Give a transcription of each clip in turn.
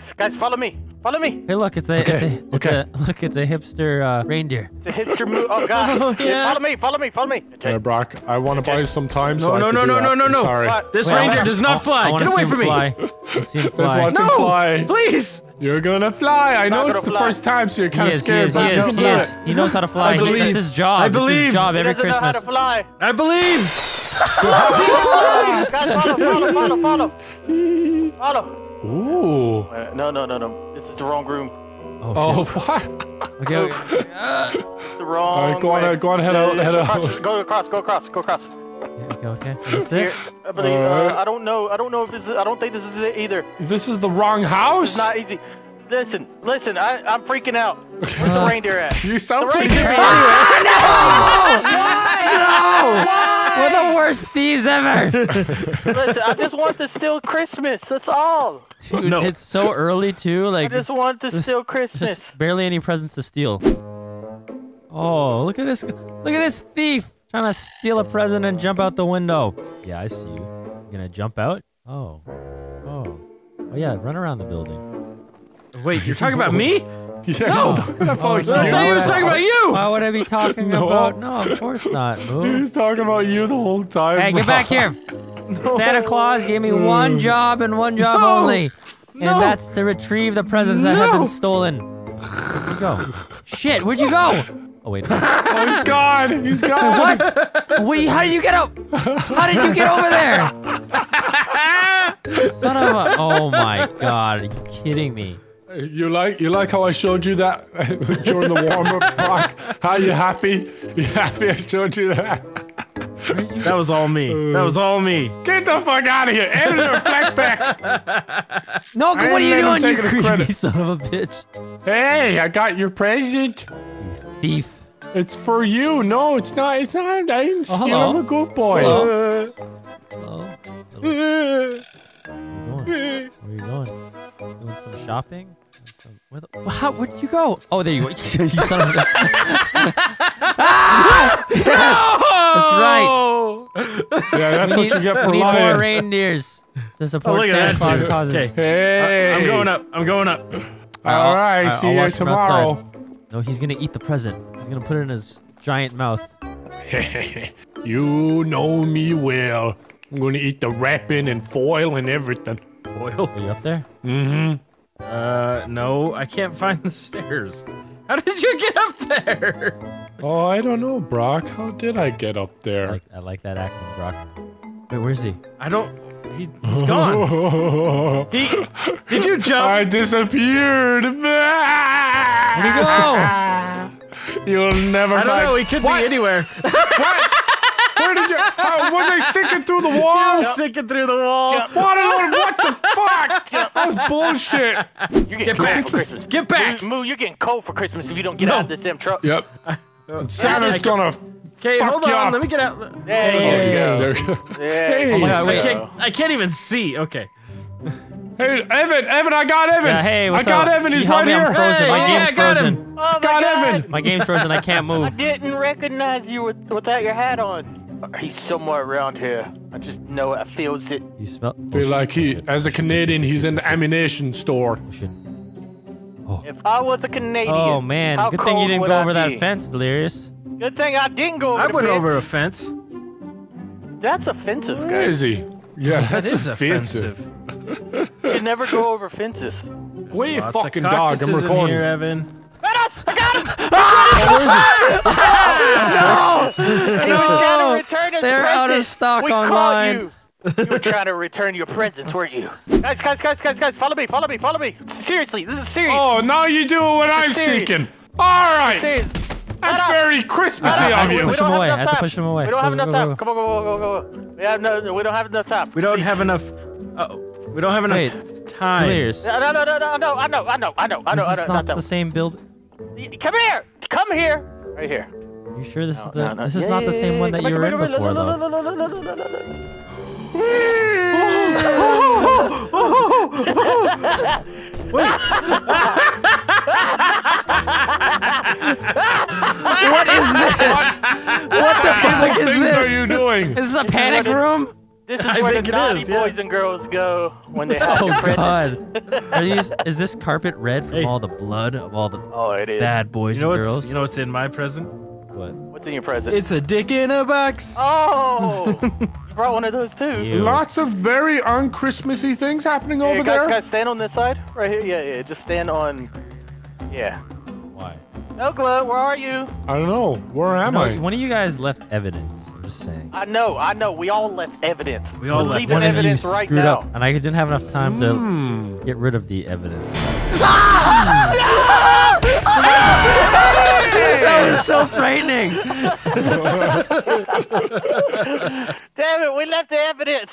guys, guys, follow me. Follow me. Hey, look, it's a, it's a, it's okay. a, look, it's a hipster uh, reindeer. It's a hipster move. Oh God. Oh, yeah. Follow me. Follow me. Follow me. Yeah, Brock, I want to buy some time. so No, I no, no, no, no, no, no. Sorry. What? This Wait, reindeer does not fly. wanna Get away from me. fly. Let's see him Let's watch No, him fly. please. You're gonna fly. I know it's the fly. first time, so you're He kind of is, he scared. is, he is, he is. He knows how to fly. He- believe. That's his job. I It's believe. his job He every doesn't know how Christmas. to fly. I believe. guys, follow, follow, follow, follow. Follow. Ooh. Uh, no, no, no, no. This is the wrong room. Oh, Oh, shit. what? Okay, okay. It's the wrong. All right, go on, way. uh, go on, head Yeah, out, yeah, head go out. Go across. Go across. Go across. okay, okay. Is this Here, it? I believe. Alright. Uh, I don't know. I don't know if this is. I don't think this is it either. This is the wrong house. It's not easy. Listen, listen. I, I'm freaking out. Where's the reindeer at? You sound The pretty reindeer. good. We're the worst thieves ever. Listen, I just want to steal Christmas. That's all. Dude, No. it's so early too. Like I Like, just want to Just- steal Christmas. just barely any presents to steal. Oh, look at this! Look at this thief trying to steal a present and jump out the window. Yeah, I see you. You gonna jump out? Oh, oh, oh yeah! Run around the building. Wait, you're talking about me? Yeah, no. Oh, I thought he was talking about you. Why would I be talking No. about? No, of course not. He was talking about you the whole time. Hey, get back here! Santa Claus gave me one mm. job and one job No. only, and No. that's to retrieve the presents that have been stolen. Where'd you go? Shit! Where'd you go? Oh wait. Oh, he's gone. He's gone. What? Wait, how did you get up? How did you get over there? Son of a. Oh my god, are you kidding me? You like you like how I showed you that during the warm up, Brock? How you happy? You happy I showed you that? Where did you That was all me. That was all me. Get the fuck out of here! Edit your flashback. No, I what are you doing, you him take the creepy son of a bitch? Hey, I got your present. Thief. It's for you. No, it's not. It's not. I didn't oh, steal. I'm a good boy. Hello. Hello. Hello. Where are you going? Where are you going? Doing some shopping? Some- Where the, how, where'd you go? Oh, there you go. you son of a. ah! Yes! That's right. Yeah, that's We what you need- get for we need more reindeers to Oh, support look at Santa Claus dude. causes. Okay. Hey, I'm going up. I'm going up. All right, I'll- see I'll you watch from outside. tomorrow. No, he's gonna eat the present. He's gonna put it in his giant mouth. you know me well. I'm gonna eat the wrapping and foil and everything. Oil. Are you up there? Mm-hmm. Uh, no, I can't find the stairs. How did you get up there? Oh, I don't know, Brock. How did I get up I there? like, I like that acting, Brock. Wait, where's he? I don't. He, he's gone. He. Did you jump? I disappeared. Where'd he go? You'll never I don't find. know. He could What? be anywhere. Where did you? How, was I sticking through the I wall? was sticking through the wall. Jump. What, what the fuck? That was bullshit. You're getting Get cold back. for Christmas. Get back. Moo, Moo, you're getting cold for Christmas if you don't get No. out of this damn truck. Yep. Santa's gonna. Okay, Fuck hold on. up. Let me get out. There you Hey. go. There you go. Hey. Oh my God, wait. I can't. I can't even see. Okay. Hey, Evan, Evan, I got Evan. Yeah, hey, what's I got up? Evan. He's You help right me, I'm here. frozen. Hey, My yeah, game's I got frozen. him. Oh my Got God. Evan. My game's frozen. I can't move. I didn't recognize you with, without your hat on. He's somewhere around here. I just know it. I feels it. You smell? Feel like he, oh, as a Canadian, he's in the ammunition store. Oh, oh. If I was a Canadian, Oh man, how good thing you didn't would go I over that be? fence, Delirious. Good thing I didn't go over I the went fence. over a fence. That's offensive, Where guys. is he? Yeah, That that's offensive. offensive. You should never go over fences. Where you Lots of fucking dog? cactuses I'm in recording. here, Evan. Meadows, I no! Trying to return his They're out of stock we online. You. you were trying to return your presents, weren't you? Guys, guys, guys, guys, guys, follow me, follow me, follow me. Seriously, this is serious. Oh, now you do what I'm serious. seeking. All right, that's Shut very Christmassy Shut up. of We- you. we Push don't him have away. I enough have to time. push him away. We don't have enough go, time. go, Come on, go, go, go, go. We have no, we don't have enough time. We don't Please. have enough. Uh, we don't have enough Wait, time. Delirious. No, no, no, no, no, no, I know, I know, I know, I know, This I is know, not not the same build. Come here, come here, right here. You sure this is the? no, no. This is Yeah, not the same yeah, one that you were in before, no, no, though. no, no, no, no, no, no, no, no. What is this? What the fuck is things this? are you doing? Is this a panic room? This This is I where the think it naughty is, yeah. boys and girls go when they oh, have Oh their. God! Are these? Is this carpet red from Hey. all the blood of all the Oh, it is. bad boys You know and what's girls? you know what's in my present? what? What's in your present? It's a dick in a box. Oh, you brought one of those too. Ew. Lots of very un-Christmassy things happening Yeah, over guys, there. guys, stand on this side, right here. Yeah, yeah. Just stand on. Yeah. Why? No, Nogla, where are you? I don't know. Where am No, I? one of you guys left evidence. I'm just saying. I know, I know. We all left evidence. We all We're left leaving One of you evidence right screwed now. up, and I didn't have enough time to Hmm. get rid of the evidence. that was so frightening. Damn it, we left the evidence.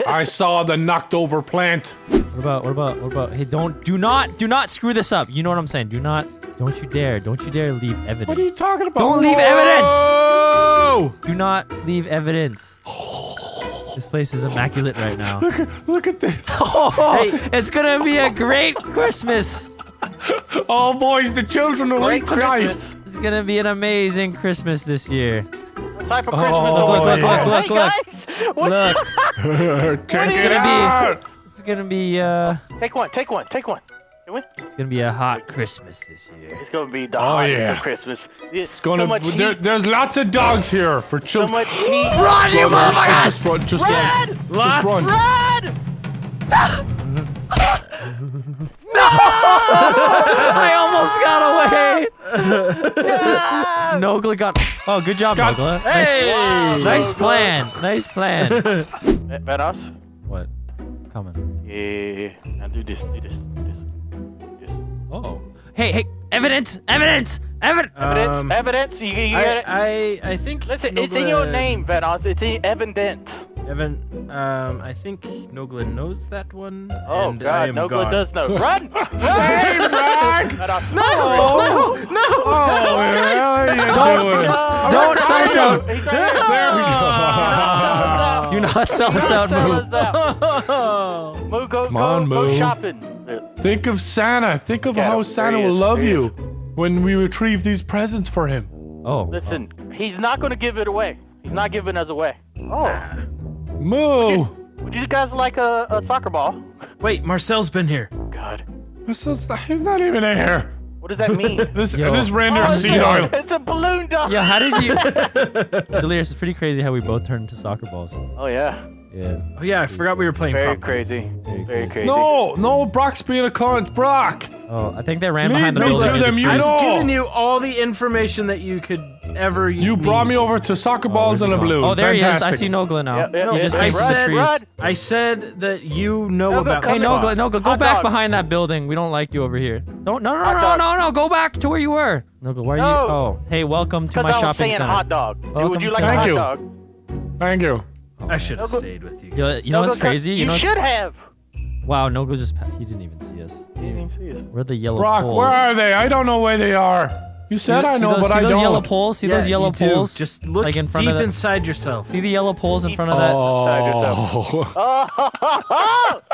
I saw the knocked over plant. What about? What about? What about? Hey, don't, do not, do not screw this up. You know what I'm saying? Do not, don't you dare, don't you dare leave evidence. What are you talking about? Don't leave evidence. Oh! Do not leave evidence. This place is immaculate right now. Look at, look at this. Oh, it's gonna be a great Christmas. Oh, boys, the children will Great eat. Christmas. It's gonna be an amazing Christmas this year. What type of Oh, Christmas? look, are we look, doing? look, Hey, look, guys, what- Look, Check is it gonna be? it's gonna be uh, Take one, take one, take one. It's gonna be a hot Christmas this year. It's gonna be the Oh, hottest yeah. Christmas. It's Gonna, so much there- there's lots of dogs here for So children. much heat. Run, you Just run, just Run! run. Lots. Just run. Run! I almost got away. Ah! Nogla got. Oh, good job, Got- Nogla. Hey! Nice, nice plan. Nice plan. Vanoss? what? Coming. Yeah. Now do this, do this, do this. Do this. Oh. Hey, hey! Evidence! Evidence! Evidence! Evidence, Um, evidence. You, you I, get it. I I think Listen, it's in your name, Vanoss. It's in evident. Evan, um, I think Nogla knows that one. Oh and I God, am Nogla gone. does know. Run! Run! Hey, Bragg! Vanoss. Oh, No! oh, how you Don't- doing? No, Don't sell us out. He's right here. There we go. Do not sell us out, Sell Moo. us out. Oh! Moo, go, Come go, on, go Moo. shopping. Think of Santa. Think of Get how. Santa will love you when we retrieve these presents for him. Oh. Listen, he's not gonna give it away. He's not giving us away. Oh, Moo! would you guys like a, a soccer ball? Wait, Marcel's been here. God, This is, he's not even in here. what does that mean? This, Yo. this reindeer Oh, it's, seed a, oil. it's a balloon dog. Yeah, how did you? Delirious, it's pretty crazy how we both turned into soccer balls. Oh yeah, Yeah. Oh yeah, I forgot we were playing very Pop. crazy. Very Very crazy. crazy. No, no, Brock's being a cunt. Brock! Oh, I think they ran Lead behind the me building. to in the them, you know. I've given you all the information that you could ever. You brought me over to soccer balls Where's and a he going? balloon. Oh, there he is. I see Nogla now. Yep, yep, he yep, just came I from the said, trees. Run. I said that you know No, go about. come Hey, Come Nogla. Nogla, go Hot back dog. behind that building. We don't like you over here. Don't, no, no, Hot no, dog. no, no, Go back to where you were. Nogla, where are you? Oh, hey, welcome to my I shopping center. hot dog. Welcome would you like a Thank hot you. dog? Thank you. I should have stayed with you. You know, guys. you know what's crazy? You, You know, what's- should have. wow, Nogla just, pa- he didn't even see us. He didn't didn't even- see us. We're the yellow Brock, poles. where are they? I don't know where they are. You said See I know, those, but I don't. See those yellow poles? See Yeah, those yellow you do. poles? Just look like in front deep of inside yourself. See the yellow poles in front of that? Oh. Oh,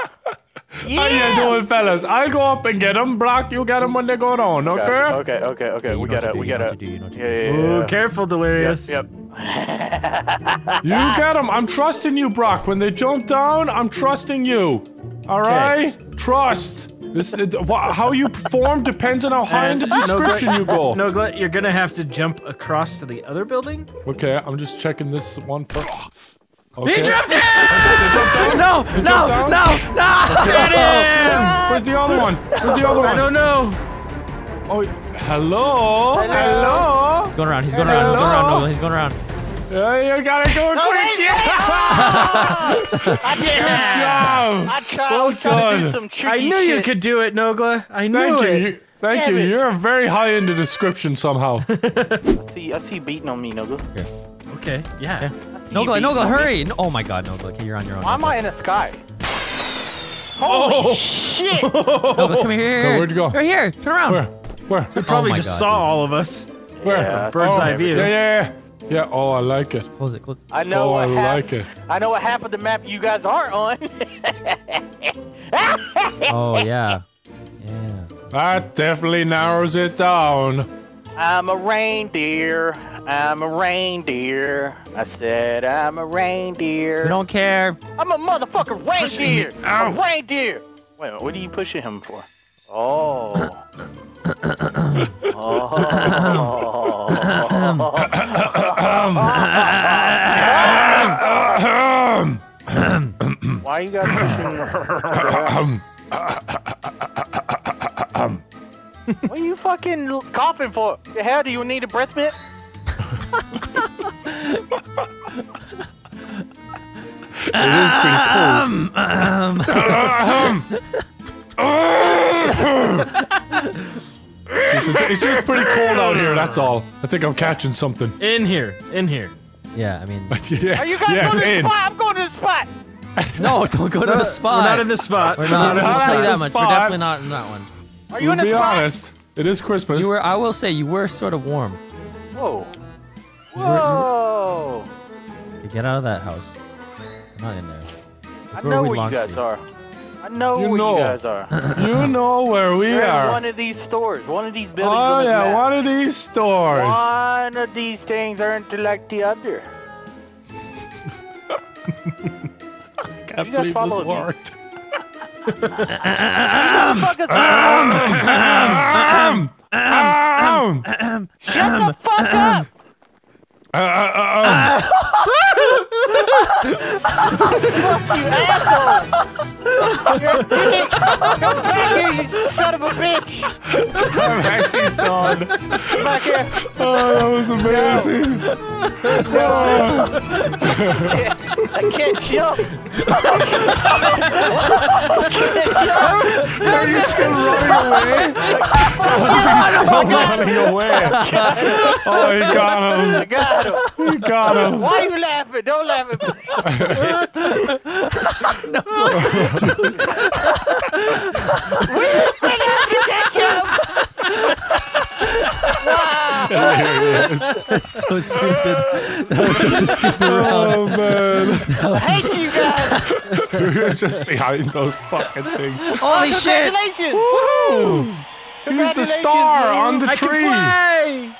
How yeah. you doing, fellas? I'll go up and get them. Brock, you get them when they go down, okay? Okay, okay, okay. Yeah, we gotta, to do, we gotta. what to do, you know what to Yeah, yeah, Ooh, yeah. careful, Delirious. Yep, yep. You get them. I'm trusting you, Brock. When they jump down, I'm trusting you. All right? Trust. This, it, how you perform depends on how high in the And- no, description Gla- you go. No, Gla- you're gonna have to jump across to the other building. Okay, I'm just checking this one first. Okay. He jumped in! No, no, down? no, no! Get him! Where's the other one? Where's the other one? I don't know. Oh, hello? Hello? He's going around, he's going around, he's going around, Hello? Nogla, he's going around. Yeah, you gotta go quick. wait, Yeah. Oh! I Good tried. job. I tried. Well I was trying to do done. some tricky I knew you could do it, Nogla. I knew Thank you. it. you. Thank Damn you. it. You're very high in the description somehow. I see, I see you beating on me, Nogla. Yeah. Okay, yeah. I Nogla, Nogla, on me. hurry! No- Oh my god, Nogla, okay, you're on your own. Why am I in the sky? Holy Oh. shit! Nogla, come here, here, here. where'd you go? Right here, turn around. Where? Where? You probably oh my just God, saw dude. all of us. Where? Yeah, Bird's oh, eye view. Yeah, yeah, yeah. Yeah, oh, I like it. Close it, close it. I know oh, what I half, like it. I know what half of the map you guys aren't on. Oh, yeah. Yeah. That definitely narrows it down. I'm a reindeer. I'm a reindeer. I said I'm a reindeer. We don't care. I'm a motherfucking reindeer. me A reindeer. Wait, what are you pushing him for? Oh. Why you guys what are you fucking coughing for? The hell do you need a breath mint? It is pretty cool. it's, just, pretty cold out here. That's all. I think I'm catching something. In here, in here. Yeah, I mean, yeah. Are you guys yes, going to the spot? I'm going to the spot. no, don't go to the uh, spot. We're not in the spot. We're not. We're I'll not in that the much. spot. We're definitely not in that one. Are you To in the be spot? honest, it is Christmas. You were. I will say you were sort of warm. Whoa. were- Whoa. You get out of that house. I'm not in there. I know where you launched guys are. I know You where know. you guys are. you know where we You're are. one of these stores, one of these oh, buildings. Oh on yeah, map. one of these stores. One of these things aren't like the other. Can't You believe this worked. Shut the fuck up! Back here, you son of a bitch! I'm actually done. Back here! Oh, that was amazing. No. I can't jump! Are you still running away? He's still running away. Oh, he got I him. got him! He got him. Why are you laughing? Don't laugh at me! we so stupid. That was such a stupid oh, round. Oh man, I hate you guys! we were just behind those fucking things. Holy oh, shit! Congratulations! Woo! He's the star dude. on the I tree. can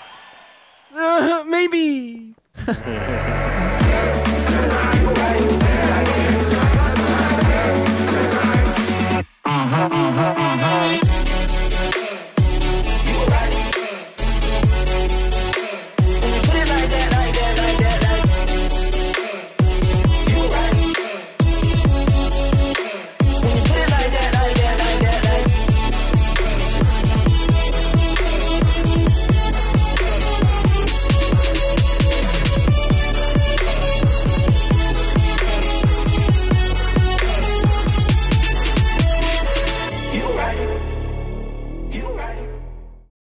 fly. Uh, maybe. Uh-huh, uh-huh, uh-huh.